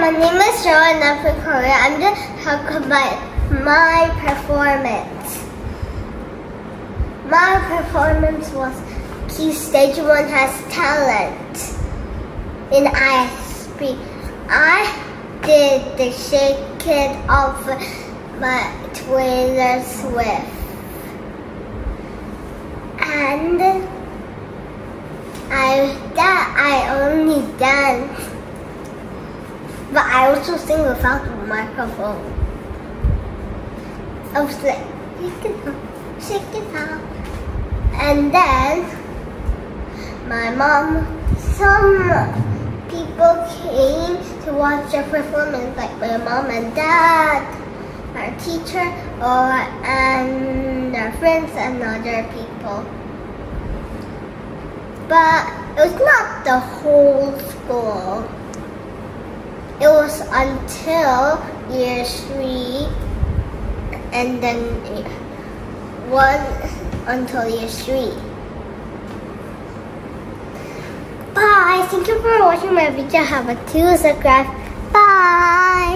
my name is Joanne I'm from Korea. I'm going to talk about my performance. My performance was Key Stage 1 has talent. And I speak. I did the shake it of my Taylor Swift. And I that I only dance but I also sing without the microphone. I was like, shake it out, shake it out. And then my mom, some people came to watch the performance, like my mom and dad, our teacher, or and our friends and other people. But it was not the whole school. Was until year three and then one until year three. Bye. Thank you for watching my video. Have a two subscribe. Bye.